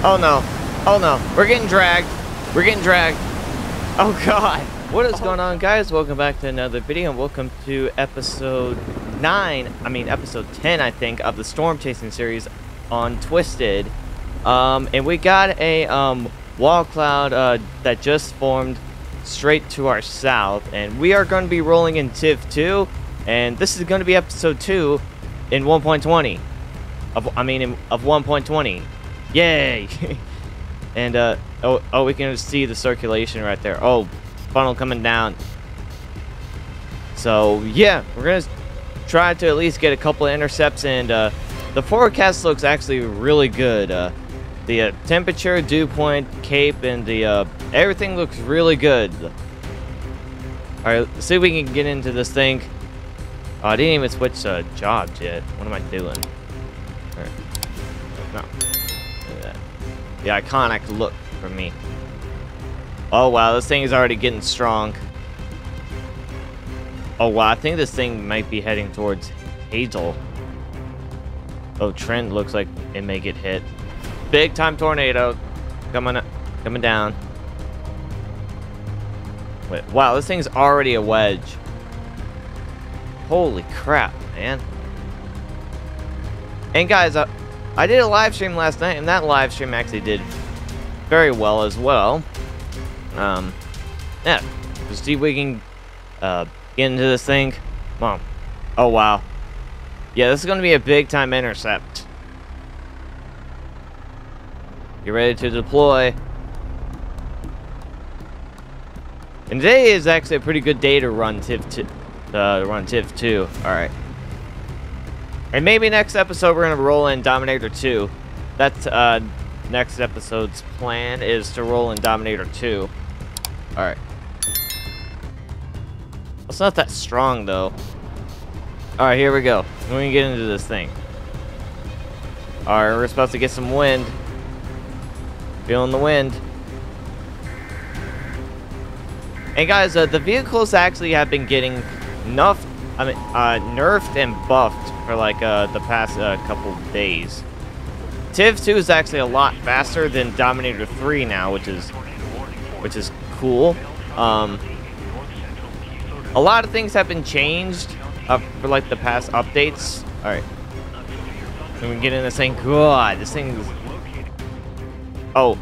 Oh no. Oh no. We're getting dragged. We're getting dragged. Oh god. What is going on guys? Welcome back to another video and welcome to episode 9, I mean episode 10 I think, of the Storm Chasing series on Twisted. Um, and we got a um, wall cloud uh, that just formed straight to our south. And we are going to be rolling in Tiv 2. And this is going to be episode 2 in 1.20. Of, I mean, in, of 1.20. Yay! and, uh, oh, oh, we can see the circulation right there. Oh, funnel coming down. So, yeah, we're going to try to at least get a couple of intercepts. And, uh, the forecast looks actually really good. Uh, the uh, temperature, dew point, cape, and the uh, everything looks really good. All right, see if we can get into this thing. Oh, I didn't even switch uh, jobs yet. What am I doing? The iconic look for me. Oh wow, this thing is already getting strong. Oh wow, I think this thing might be heading towards Hazel. Oh, Trent looks like it may get hit. Big time tornado coming up, coming down. Wait, wow, this thing's already a wedge. Holy crap, man. And guys, uh, I did a live stream last night, and that live stream actually did very well as well. Um, yeah, let's see if we can uh, get into this thing. On. Oh, wow. Yeah, this is going to be a big time intercept. Get ready to deploy. And today is actually a pretty good day to run TIV 2. Uh, run TIV 2. Alright. And maybe next episode we're going to roll in Dominator 2. That's uh, next episode's plan is to roll in Dominator 2. Alright. It's not that strong though. Alright, here we go. Going to get into this thing. Alright, we're supposed to get some wind. Feeling the wind. And guys, uh, the vehicles actually have been getting enough, I mean, uh, nerfed and buffed for like uh, the past uh, couple days. Tiv 2 is actually a lot faster than Dominator 3 now, which is which is cool. Um, a lot of things have been changed uh, for like the past updates. All right, and we get in this thing. God, this thing is Oh,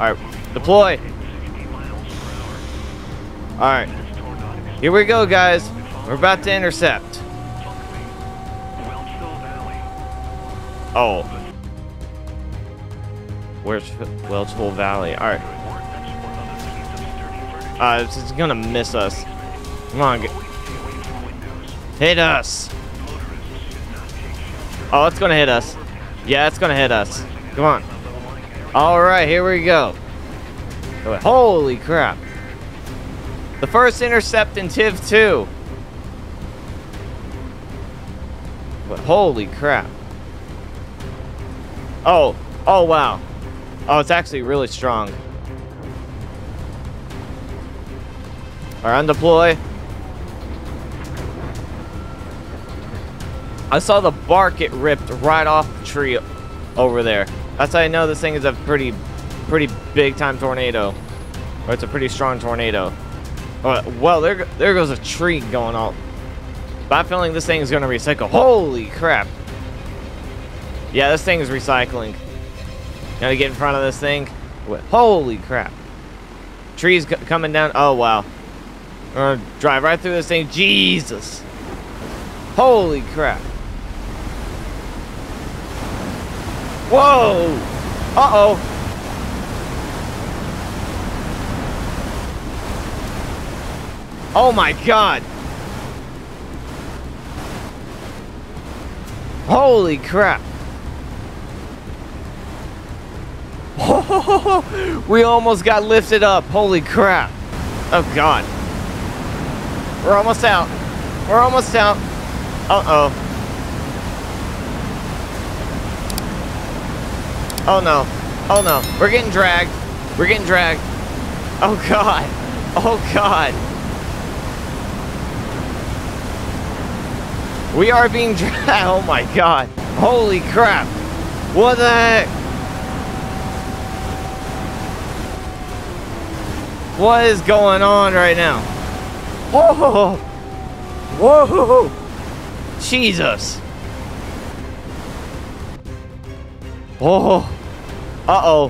all right. Deploy. All right. Here we go, guys. We're about to intercept. Oh. Where's Welchville Valley? All right. Uh, gonna miss us. Come on, hit us. Oh, it's gonna hit us. Yeah, it's gonna hit us. Come on. All right, here we go. Holy crap. The first intercept in Tiv 2. But holy crap. Oh, oh wow. Oh, it's actually really strong. All right, on deploy. I saw the bark get ripped right off the tree over there. That's how I know this thing is a pretty, pretty big time tornado. Or it's a pretty strong tornado. Well, there, there goes a tree going off. But I'm feeling this thing is going to recycle. Holy crap. Yeah, this thing is recycling. Gotta get in front of this thing. Holy crap. Trees coming down. Oh, wow. We're gonna drive right through this thing. Jesus. Holy crap. Whoa! Uh-oh. Oh my god. Holy crap. we almost got lifted up. Holy crap. Oh god. We're almost out. We're almost out. Uh-oh. Oh no. Oh no. We're getting dragged. We're getting dragged. Oh god. Oh god. We are being dragged. Oh my god. Holy crap. What the heck? What is going on right now? Whoa! Whoa! Jesus! Oh! Uh-oh!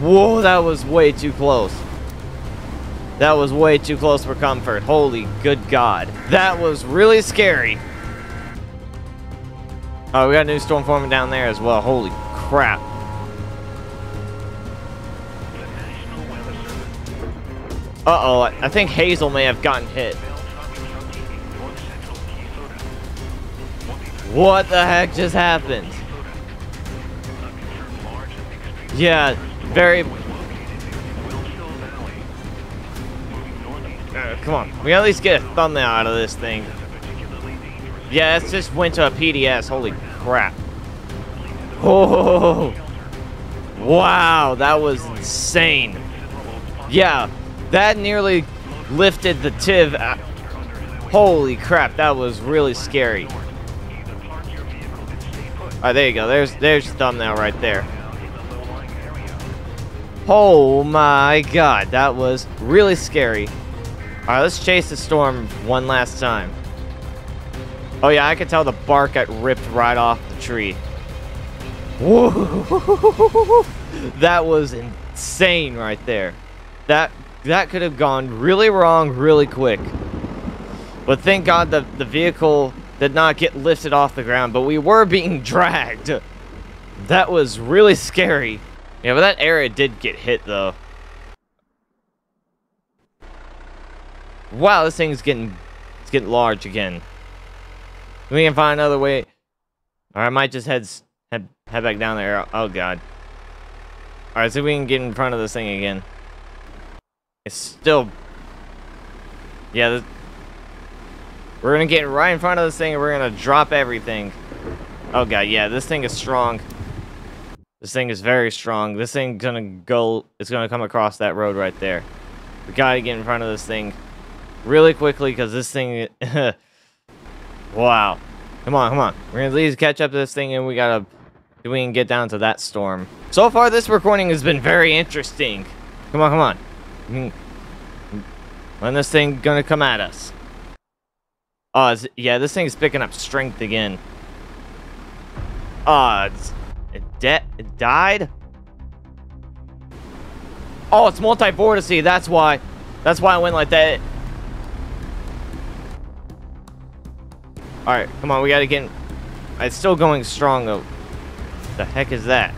Whoa, that was way too close. That was way too close for comfort. Holy good God. That was really scary. Oh, we got a new storm forming down there as well. Holy crap. Uh-oh, I think Hazel may have gotten hit. What the heck just happened? Yeah, very... Uh, come on, we at least get a thumbnail out of this thing. Yeah, it just went to a PDS, holy crap. Oh, wow, that was insane. Yeah, that nearly lifted the TIV. Holy crap, that was really scary. Alright, there you go. There's there's the thumbnail right there. Oh my god, that was really scary. Alright, let's chase the storm one last time. Oh yeah, I could tell the bark got ripped right off the tree. Whoa! That was insane right there. That that could have gone really wrong really quick. But thank God the, the vehicle did not get lifted off the ground, but we were being dragged. That was really scary. Yeah, but that area did get hit, though. Wow, this thing's getting, it's getting large again. We can find another way. Or I might just head, head, head back down there. Oh, God. Alright, so we can get in front of this thing again. It's still... Yeah, this, we're gonna get right in front of this thing and we're gonna drop everything. Oh god, yeah, this thing is strong. This thing is very strong. This thing gonna go, it's gonna come across that road right there. We gotta get in front of this thing really quickly because this thing, wow. Come on, come on. We're gonna at least catch up to this thing and we gotta, we can get down to that storm. So far, this recording has been very interesting. Come on, come on. Mm. When this thing gonna come at us? Oh, yeah, this thing's picking up strength again. Oh, it, it died? Oh, it's multi-vortice, that's why. That's why I went like that. Alright, come on, we gotta get... In. It's still going strong, though. The heck is that?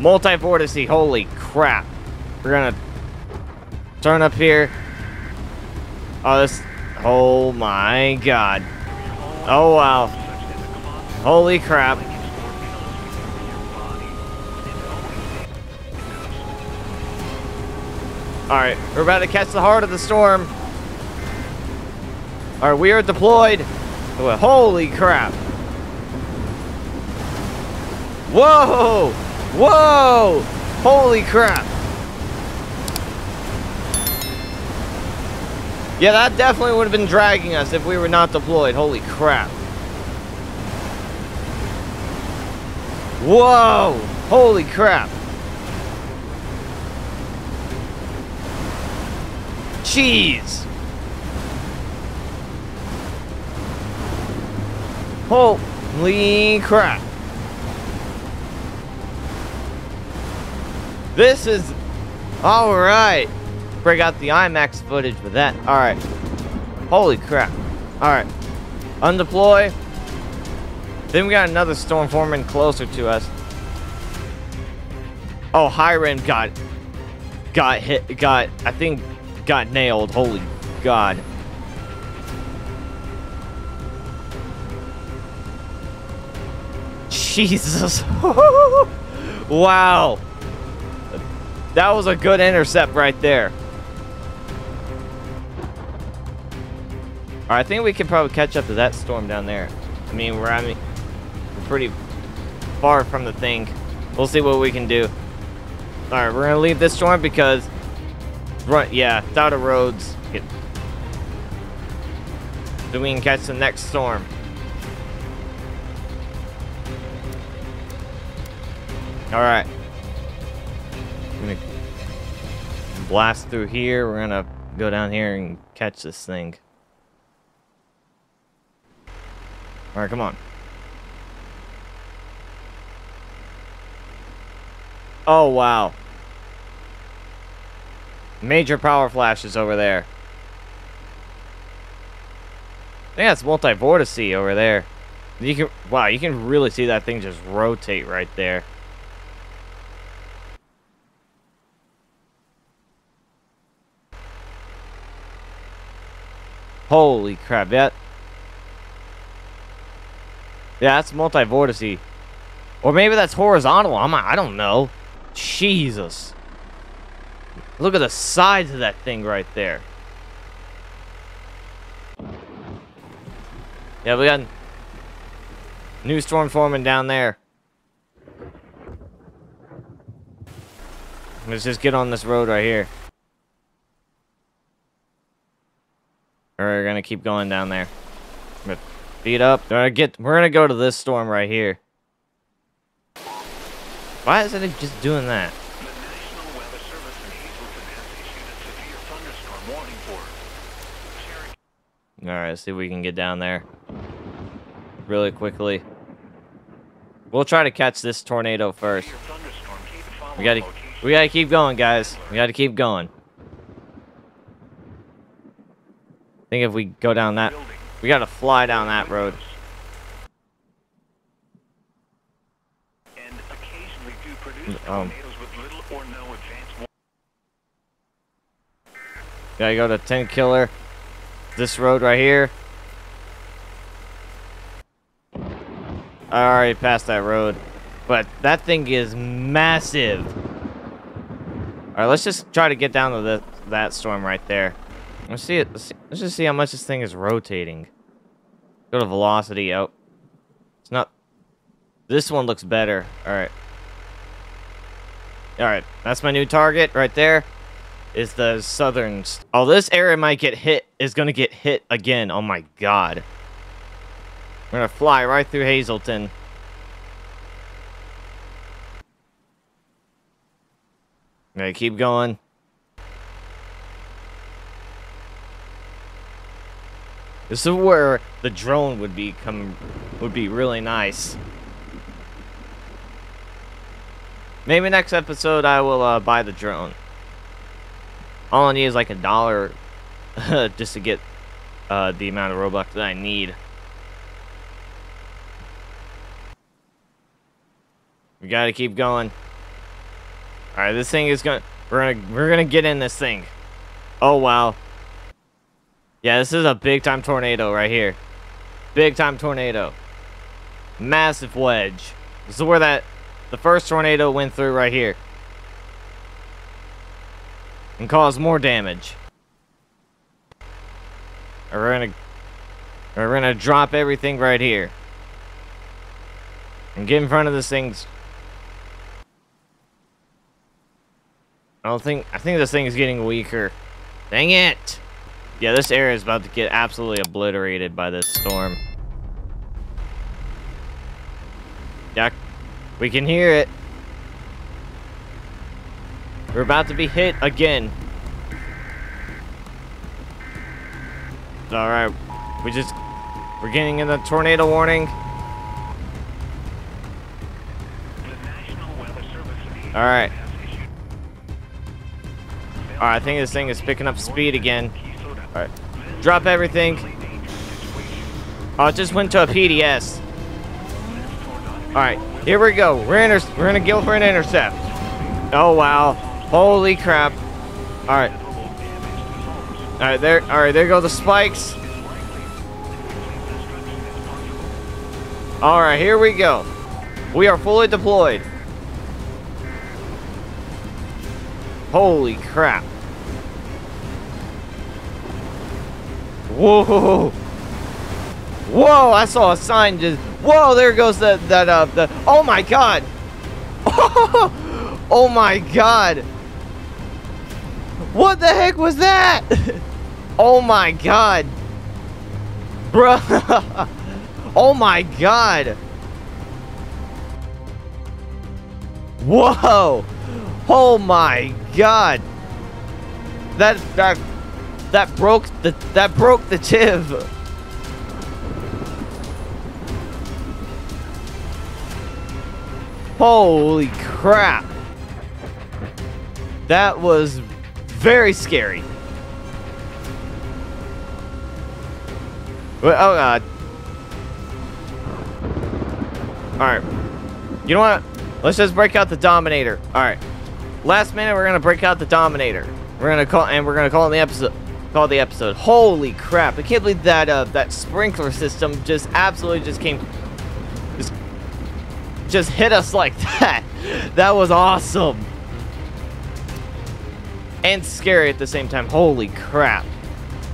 Multi-vortice, holy crap. We're gonna turn up here. Oh, this... Oh my god. Oh wow. Holy crap. Alright, we're about to catch the heart of the storm. Alright, we are deployed. Holy crap. Whoa! Whoa! Holy crap. Yeah, that definitely would have been dragging us if we were not deployed. Holy crap. Whoa! Holy crap. Jeez. Holy crap. This is... Alright break out the IMAX footage for that. Alright. Holy crap. Alright. Undeploy. Then we got another storm forming closer to us. Oh, Hiram got got hit got I think got nailed. Holy god. Jesus. wow. That was a good intercept right there. Right, I think we can probably catch up to that storm down there. I mean, we're, I mean, we're pretty far from the thing. We'll see what we can do. Alright, we're gonna leave this storm because, run, yeah, out of roads. So we can catch the next storm. Alright. blast through here. We're gonna go down here and catch this thing. Alright, come on. Oh, wow. Major power flashes over there. I think that's multi-vortice over there. You can, wow, you can really see that thing just rotate right there. Holy crap, that... Yeah, that's multi-vortice. Or maybe that's horizontal. I'm, I don't know. Jesus. Look at the size of that thing right there. Yeah, we got new storm forming down there. Let's just get on this road right here. We're gonna keep going down there. Feet up. We're gonna get. We're gonna go to this storm right here. Why isn't it just doing that? Alright, see if we can get down there. Really quickly. We'll try to catch this tornado first. We gotta, we gotta keep going, guys. We gotta keep going. I think if we go down that, we gotta fly down that road. Um, gotta go to Tenkiller. This road right here. I already passed that road. But that thing is massive. Alright, let's just try to get down to the, that storm right there. Let's see it. Let's, just see how much this thing is rotating. Go to velocity. Oh. It's not... This one looks better. Alright. Alright, that's my new target right there. Is the southern... Oh, this area might get hit. Is to get hit again. Oh my god. We're to fly right through Hazelton. Okay, keep going. This is where the drone would be come would be really nice. Maybe next episode I will uh, buy the drone. All I need is like a dollar just to get uh, the amount of Robux that I need. We gotta keep going. Alright, this thing is gonna we're gonna we're gonna get in this thing. Oh wow. Yeah, this is a big time tornado right here. Big time tornado. Massive wedge. This is where that the first tornado went through right here. And caused more damage. We're gonna we're gonna drop everything right here. And get in front of this thing's I don't think I think this thing is getting weaker. Dang it! Yeah, this area is about to get absolutely obliterated by this storm. Yeah, we can hear it. We're about to be hit again. Alright, we just... We're getting in the tornado warning. Alright. Alright, I think this thing is picking up speed again. Alright. Drop everything. Oh, it just went to a PDS. Alright, here we go. We're, inter we're gonna go for an intercept. Oh, wow. Holy crap. Alright. Alright, there alright, there go the spikes. Alright, here we go. We are fully deployed. Holy crap. Whoa! Whoa! I saw a sign just. Whoa! There goes the that uh the. Oh my god! oh my god! What the heck was that? oh my god! Bruh! oh my god! Whoa! Oh my god! that that that broke the that broke the tiv. Holy crap. That was very scary. Oh god. Alright. You know what? Let's just break out the Dominator. Alright. Last minute, we're gonna break out the Dominator. We're gonna call, and we're gonna call it the episode. Call the episode. Holy crap! I can't believe that uh, that sprinkler system just absolutely just came, just, just hit us like that. That was awesome and scary at the same time. Holy crap!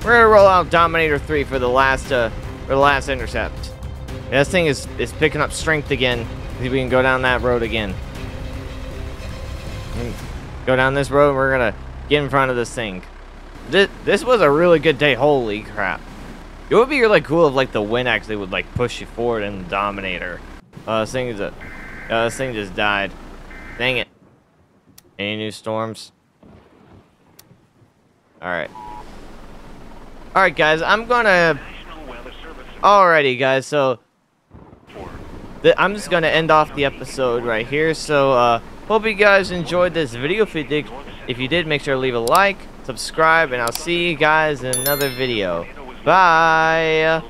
We're gonna roll out Dominator 3 for the last uh, for the last intercept. Yeah, this thing is is picking up strength again. See if we can go down that road again. Go down this road. We're gonna get in front of this thing. This this was a really good day. Holy crap! It would be really cool if like the wind actually would like push you forward in the Dominator. Uh, this thing is a. Uh, this thing just died. Dang it. Any new storms? Alright. Alright, guys. I'm gonna. Alrighty, guys. So. I'm just gonna end off the episode right here. So, uh, hope you guys enjoyed this video. If you did, if you did, make sure to leave a like, subscribe, and I'll see you guys in another video. Bye.